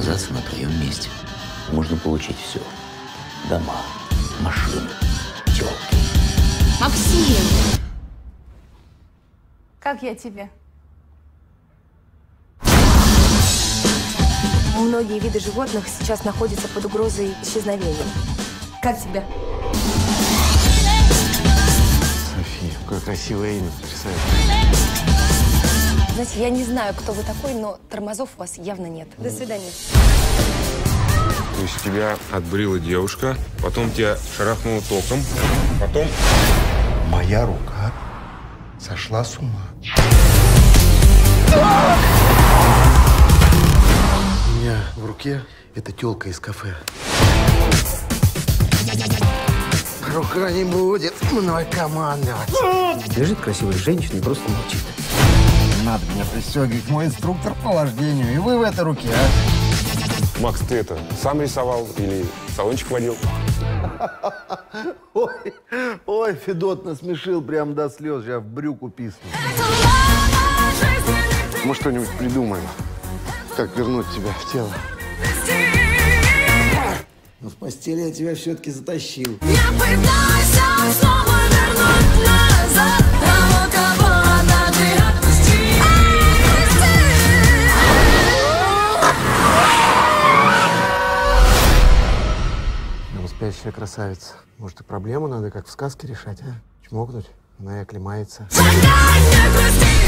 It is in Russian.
оказаться на твоем месте. Можно получить все. Дома, машины, телки. Максим! Как я тебе? Многие виды животных сейчас находятся под угрозой исчезновения. Как тебе? София, какое красивое имя, потрясающе. Знаете, я не знаю, кто вы такой, но тормозов у вас явно нет. До свидания. То есть тебя отбрила девушка, потом тебя шарахнуло током, потом... Моя рука сошла с ума. У меня в руке эта телка из кафе. Рука не будет мной командовать. Лежит красивая женщина и просто молчит. Надо меня пристегивать, мой инструктор по вождению. И вы в этой руке, а? Макс, ты это, сам рисовал или салончик водил? Ой, ой, Федот насмешил прям до слез. Я в брюку писну. Мы что-нибудь придумаем, как вернуть тебя в тело. Но в постели я тебя все-таки затащил. Я спящая красавица. Может, и проблему надо, как в сказке, решать, а? Чмокнуть, она и оклемается. Задай